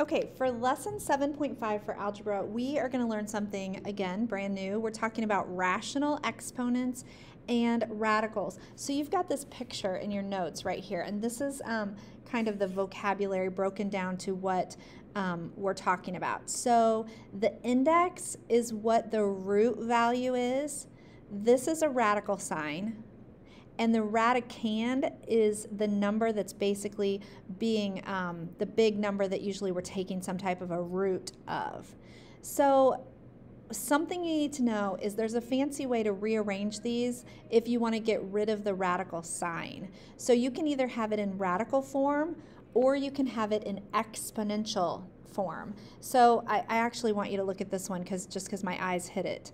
Okay, for lesson 7.5 for algebra, we are going to learn something again, brand new. We're talking about rational exponents and radicals. So you've got this picture in your notes right here, and this is um, kind of the vocabulary broken down to what um, we're talking about. So the index is what the root value is. This is a radical sign and the radicand is the number that's basically being um, the big number that usually we're taking some type of a root of. So something you need to know is there's a fancy way to rearrange these if you want to get rid of the radical sign. So you can either have it in radical form or you can have it in exponential form. So I, I actually want you to look at this one because just because my eyes hit it.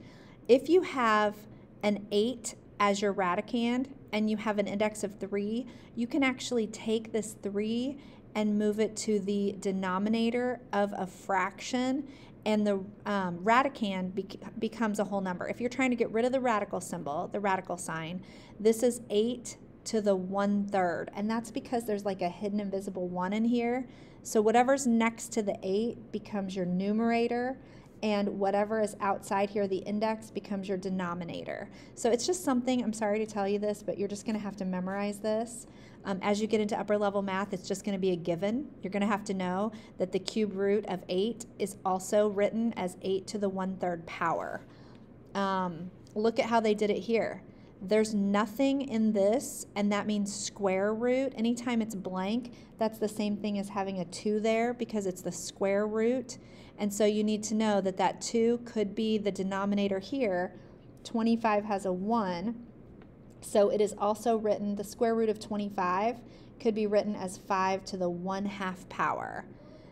If you have an 8 as your radicand and you have an index of 3, you can actually take this 3 and move it to the denominator of a fraction and the um, radicand becomes a whole number. If you're trying to get rid of the radical symbol, the radical sign, this is 8 to the one third. And that's because there's like a hidden invisible 1 in here. So whatever's next to the 8 becomes your numerator and whatever is outside here, the index, becomes your denominator. So it's just something, I'm sorry to tell you this, but you're just going to have to memorize this. Um, as you get into upper level math, it's just going to be a given. You're going to have to know that the cube root of 8 is also written as 8 to the 1 third power. Um, look at how they did it here. There's nothing in this, and that means square root. Anytime it's blank, that's the same thing as having a 2 there because it's the square root. And so you need to know that that 2 could be the denominator here. 25 has a 1. So it is also written, the square root of 25 could be written as 5 to the 1 half power.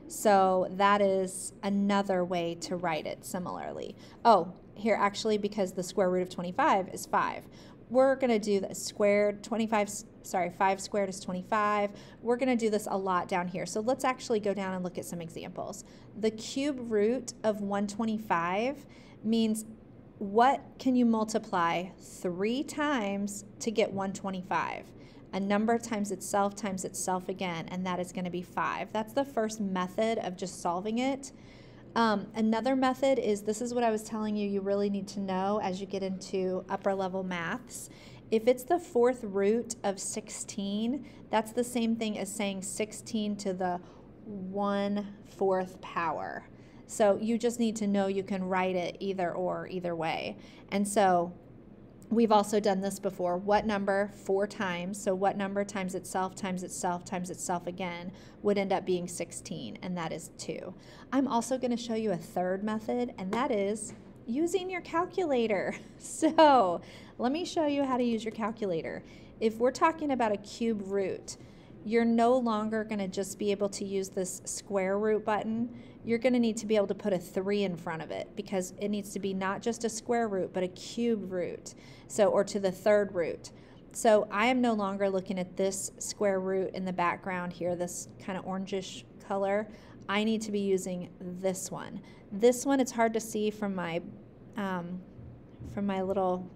So that is another way to write it similarly. Oh, here actually because the square root of 25 is 5 we're going to do the squared 25 sorry 5 squared is 25 we're going to do this a lot down here. So let's actually go down and look at some examples. The cube root of 125 means what can you multiply three times to get 125 a number times itself times itself again and that is going to be 5 that's the first method of just solving it um, another method is this is what I was telling you you really need to know as you get into upper level maths. If it's the fourth root of 16, that's the same thing as saying 16 to the 1 fourth power. So you just need to know you can write it either or, either way. And so We've also done this before. What number four times, so what number times itself times itself times itself again would end up being 16, and that is 2. I'm also going to show you a third method, and that is using your calculator. So let me show you how to use your calculator. If we're talking about a cube root, you're no longer going to just be able to use this square root button. You're going to need to be able to put a 3 in front of it because it needs to be not just a square root, but a cube root, so or to the third root. So I am no longer looking at this square root in the background here, this kind of orangish color. I need to be using this one. This one, it's hard to see from my, um, from my little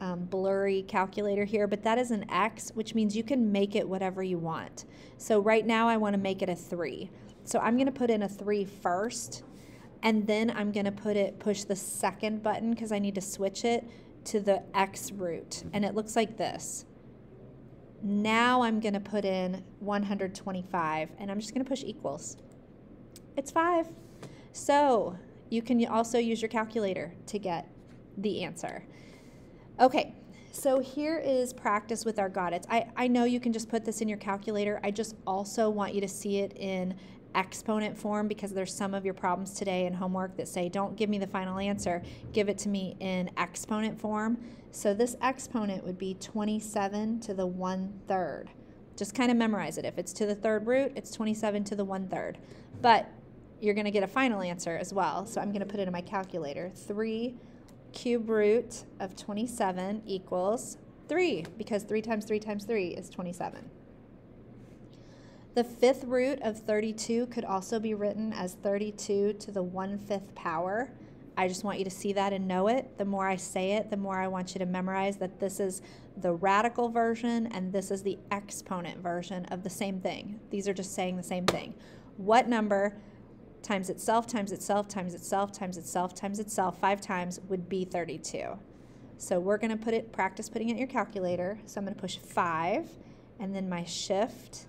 um, blurry calculator here, but that is an X, which means you can make it whatever you want. So right now I want to make it a 3. So I'm going to put in a 3 first, and then I'm going to put it, push the second button because I need to switch it to the X root. And it looks like this. Now I'm going to put in 125, and I'm just going to push equals. It's 5. So you can also use your calculator to get the answer. Okay, so here is practice with our got its. I, I know you can just put this in your calculator. I just also want you to see it in exponent form because there's some of your problems today in homework that say don't give me the final answer, give it to me in exponent form. So this exponent would be 27 to the 1 third. Just kind of memorize it. If it's to the third root, it's 27 to the 1 third. But you're going to get a final answer as well. So I'm going to put it in my calculator. 3 cube root of 27 equals 3 because 3 times 3 times 3 is 27. The fifth root of 32 could also be written as 32 to the 1 fifth power. I just want you to see that and know it. The more I say it, the more I want you to memorize that this is the radical version and this is the exponent version of the same thing. These are just saying the same thing. what number times itself times itself times itself times itself times itself five times would be 32. So we're going to put it practice putting it in your calculator. So I'm going to push 5 and then my shift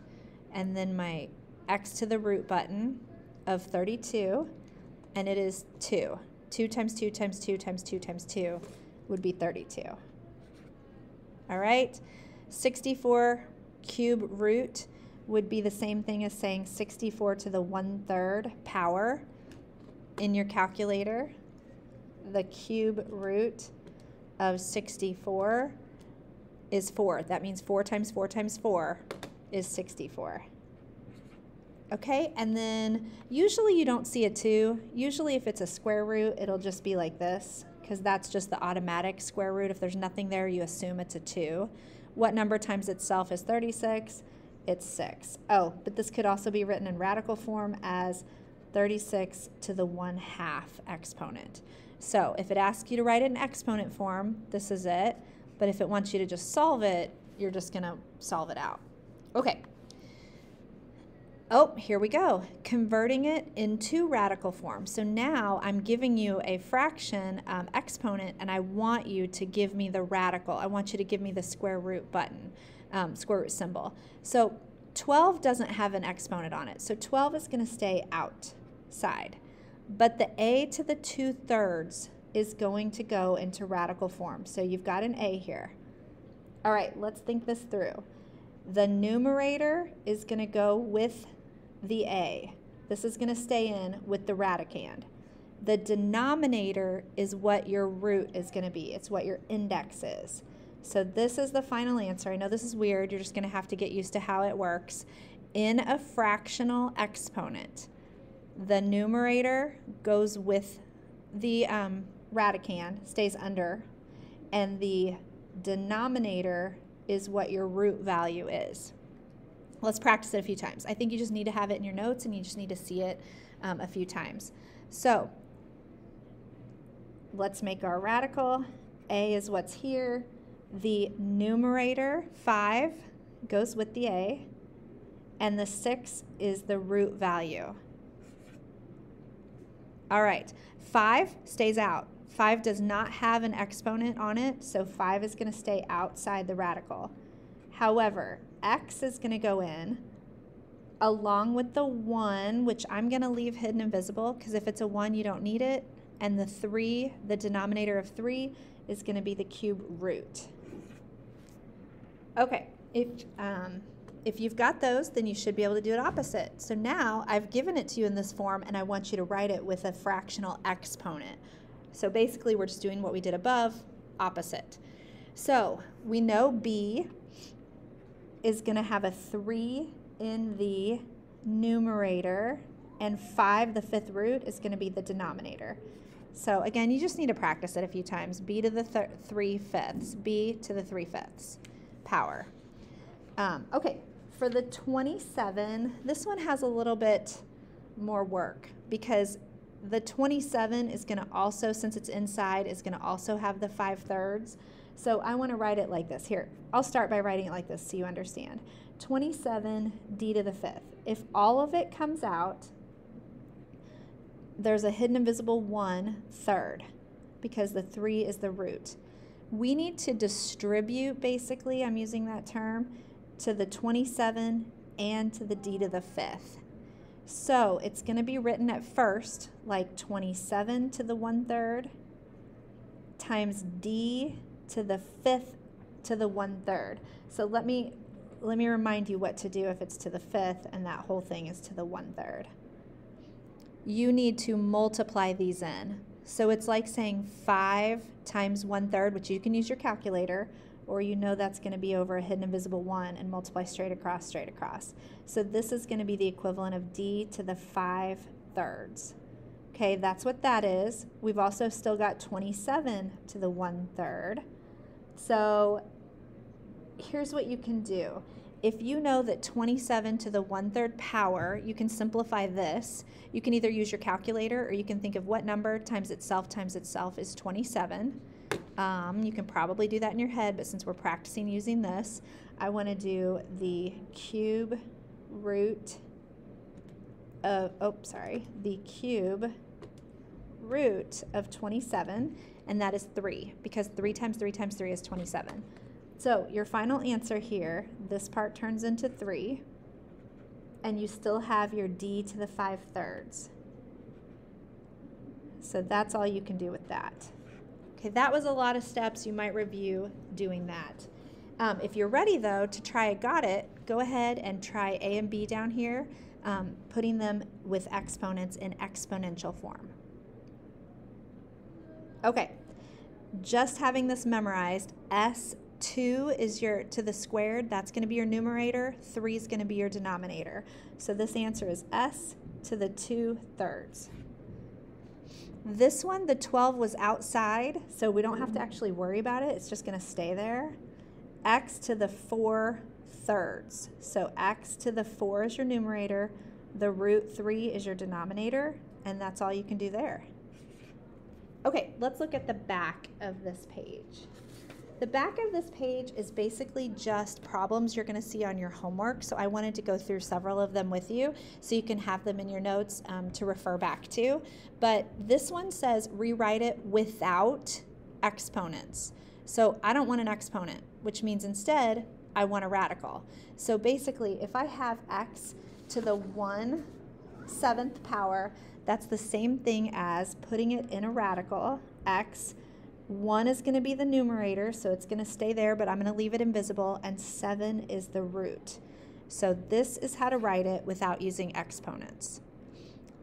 and then my x to the root button of 32 and it is 2. 2 times 2 times 2 times 2 times 2 would be 32. All right? 64 cube root would be the same thing as saying 64 to the one-third power in your calculator. The cube root of 64 is 4. That means 4 times 4 times 4 is 64. Okay, and then usually you don't see a 2. Usually if it's a square root, it'll just be like this because that's just the automatic square root. If there's nothing there, you assume it's a 2. What number times itself is 36? It's 6. Oh, but this could also be written in radical form as 36 to the 1 half exponent. So if it asks you to write it in exponent form, this is it. But if it wants you to just solve it, you're just going to solve it out. Okay. Oh, here we go. Converting it into radical form. So now I'm giving you a fraction um, exponent and I want you to give me the radical. I want you to give me the square root button um, square root symbol. So 12 doesn't have an exponent on it, so 12 is going to stay outside. But the a to the 2 thirds is going to go into radical form. So you've got an a here. All right, let's think this through. The numerator is going to go with the a. This is going to stay in with the radicand. The denominator is what your root is going to be. It's what your index is. So this is the final answer. I know this is weird. You're just going to have to get used to how it works. In a fractional exponent, the numerator goes with the um, radicand, stays under, and the denominator is what your root value is. Let's practice it a few times. I think you just need to have it in your notes and you just need to see it um, a few times. So let's make our radical. A is what's here. The numerator, 5, goes with the a, and the 6 is the root value. All right, 5 stays out. 5 does not have an exponent on it, so 5 is going to stay outside the radical. However, x is going to go in along with the 1, which I'm going to leave hidden invisible because if it's a 1, you don't need it. And the 3, the denominator of 3, is going to be the cube root. Okay, if, um, if you've got those, then you should be able to do it opposite. So now I've given it to you in this form and I want you to write it with a fractional exponent. So basically we're just doing what we did above, opposite. So we know B is going to have a 3 in the numerator and 5, the fifth root, is going to be the denominator. So again, you just need to practice it a few times. B to the th 3 fifths, B to the 3 fifths power. Um, okay, for the 27, this one has a little bit more work because the 27 is going to also, since it's inside, is going to also have the 5 thirds. So I want to write it like this. Here, I'll start by writing it like this so you understand. 27 d to the fifth. If all of it comes out, there's a hidden invisible 1 third because the 3 is the root we need to distribute, basically, I'm using that term, to the 27 and to the d to the fifth. So it's going to be written at first like 27 to the one third times d to the fifth to the one third. So let me let me remind you what to do if it's to the fifth and that whole thing is to the one third. You need to multiply these in. So it's like saying 5 times 1 third, which you can use your calculator, or you know that's going to be over a hidden invisible 1 and multiply straight across, straight across. So this is going to be the equivalent of d to the 5 thirds. Okay, that's what that is. We've also still got 27 to the 1 third. So here's what you can do if you know that 27 to the one-third power, you can simplify this. You can either use your calculator or you can think of what number times itself times itself is 27. Um, you can probably do that in your head, but since we're practicing using this, I want to do the cube root of, oh, sorry, the cube root of 27, and that is 3, because 3 times 3 times 3 is 27. So your final answer here, this part turns into 3, and you still have your d to the 5 thirds. So that's all you can do with that. Okay, that was a lot of steps. You might review doing that. Um, if you're ready, though, to try a got it, go ahead and try A and B down here, um, putting them with exponents in exponential form. Okay, just having this memorized, S2 is your, to the squared, that's going to be your numerator, 3 is going to be your denominator. So this answer is S to the 2 thirds. This one, the 12 was outside, so we don't have to actually worry about it. It's just going to stay there. X to the 4 thirds. So X to the 4 is your numerator. The root 3 is your denominator. And that's all you can do there. Okay, let's look at the back of this page. The back of this page is basically just problems you're going to see on your homework. So I wanted to go through several of them with you so you can have them in your notes um, to refer back to. But this one says rewrite it without exponents. So I don't want an exponent, which means instead I want a radical. So basically, if I have x to the 1 seventh power, that's the same thing as putting it in a radical, x 1 is going to be the numerator, so it's going to stay there, but I'm going to leave it invisible, and 7 is the root. So this is how to write it without using exponents.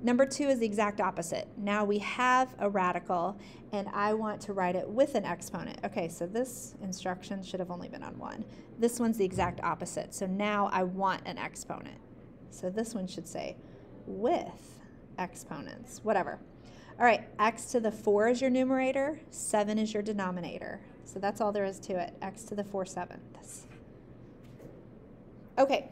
Number two is the exact opposite. Now we have a radical, and I want to write it with an exponent. Okay, so this instruction should have only been on one. This one's the exact opposite. So now I want an exponent. So this one should say with exponents, whatever. All right, x to the 4 is your numerator, 7 is your denominator. So that's all there is to it, x to the 4 sevenths. Okay,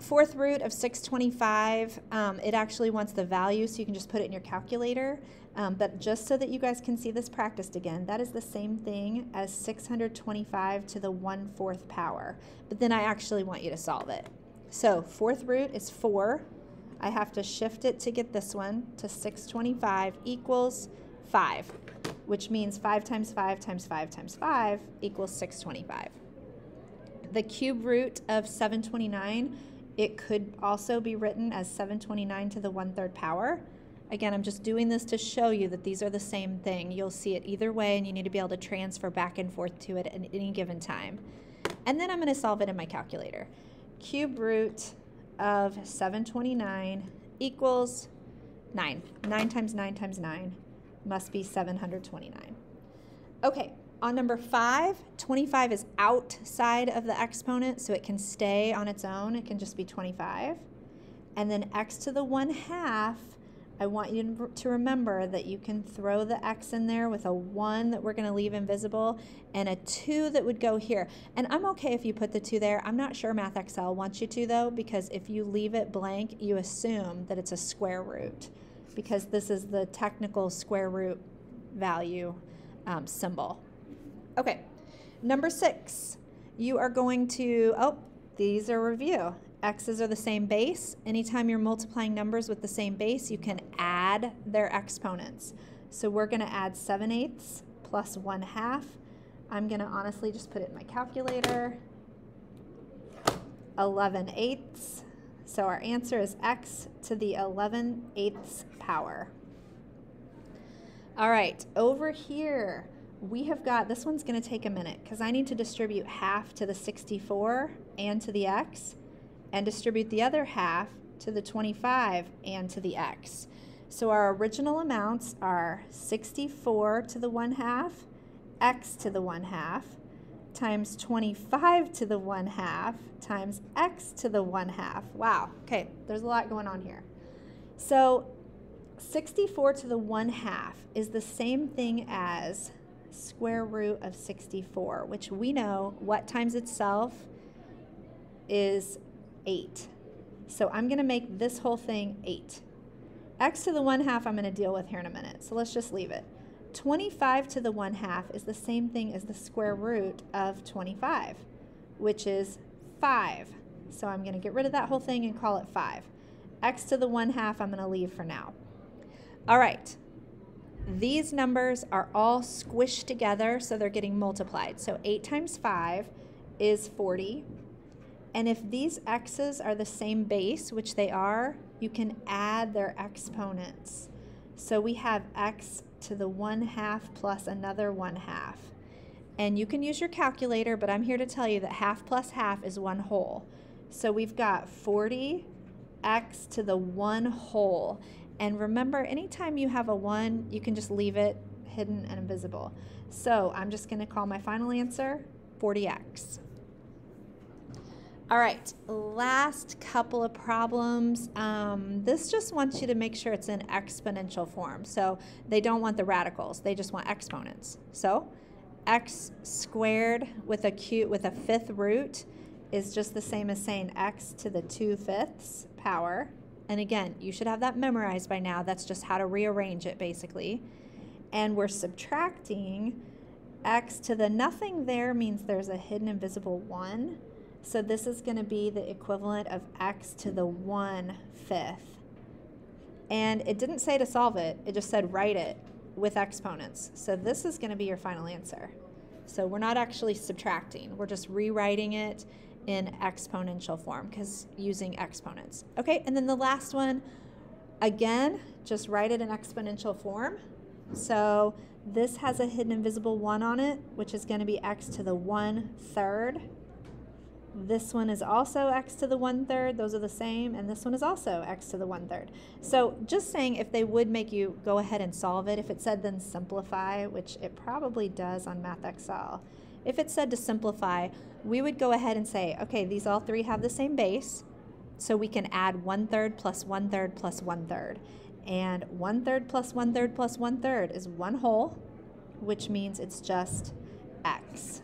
fourth root of 625, um, it actually wants the value, so you can just put it in your calculator. Um, but just so that you guys can see this practiced again, that is the same thing as 625 to the 1 4th power. But then I actually want you to solve it. So fourth root is 4 I have to shift it to get this one to 625 equals 5, which means 5 times 5 times 5 times 5 equals 625. The cube root of 729, it could also be written as 729 to the 1 3rd power. Again, I'm just doing this to show you that these are the same thing. You'll see it either way, and you need to be able to transfer back and forth to it at any given time. And then I'm going to solve it in my calculator. Cube root of 729 equals 9. 9 times 9 times 9 must be 729. Okay, on number 5, 25 is outside of the exponent, so it can stay on its own. It can just be 25. And then x to the 1 half I want you to remember that you can throw the X in there with a 1 that we're going to leave invisible and a 2 that would go here. And I'm okay if you put the 2 there. I'm not sure MathXL wants you to though because if you leave it blank, you assume that it's a square root because this is the technical square root value um, symbol. Okay, number 6. You are going to, oh, these are review x's are the same base. Anytime you're multiplying numbers with the same base, you can add their exponents. So we're going to add 7 eighths plus 1 half. I'm going to honestly just put it in my calculator. 11 eighths. So our answer is x to the 11 eighths power. All right, over here, we have got, this one's going to take a minute because I need to distribute half to the 64 and to the x and distribute the other half to the 25 and to the x. So our original amounts are 64 to the 1 half, x to the 1 half, times 25 to the 1 half, times x to the 1 half. Wow, okay, there's a lot going on here. So 64 to the 1 half is the same thing as square root of 64, which we know what times itself is 8. So I'm going to make this whole thing 8. x to the 1 half I'm going to deal with here in a minute, so let's just leave it. 25 to the 1 half is the same thing as the square root of 25, which is 5. So I'm going to get rid of that whole thing and call it 5. x to the 1 half I'm going to leave for now. All right. These numbers are all squished together, so they're getting multiplied. So 8 times 5 is 40. And if these x's are the same base, which they are, you can add their exponents. So we have x to the 1 half plus another 1 half. And you can use your calculator, but I'm here to tell you that half plus half is 1 whole. So we've got 40 x to the 1 whole. And remember, anytime you have a 1, you can just leave it hidden and invisible. So I'm just going to call my final answer 40x. All right, last couple of problems. Um, this just wants you to make sure it's in exponential form. So they don't want the radicals, they just want exponents. So x squared with a cute with a fifth root is just the same as saying x to the 2 fifths power. And again, you should have that memorized by now. That's just how to rearrange it basically. And we're subtracting x to the nothing there means there's a hidden invisible 1. So this is going to be the equivalent of x to the 1 fifth. And it didn't say to solve it, it just said write it with exponents. So this is going to be your final answer. So we're not actually subtracting, we're just rewriting it in exponential form because using exponents. Okay, and then the last one, again, just write it in exponential form. So this has a hidden invisible 1 on it, which is going to be x to the 1 third. This one is also x to the one third. Those are the same. And this one is also x to the one third. So just saying if they would make you go ahead and solve it, if it said then simplify, which it probably does on MathXL, if it said to simplify, we would go ahead and say, okay, these all three have the same base. So we can add one third plus one third plus one third. And one third plus one third plus one third is one whole, which means it's just x.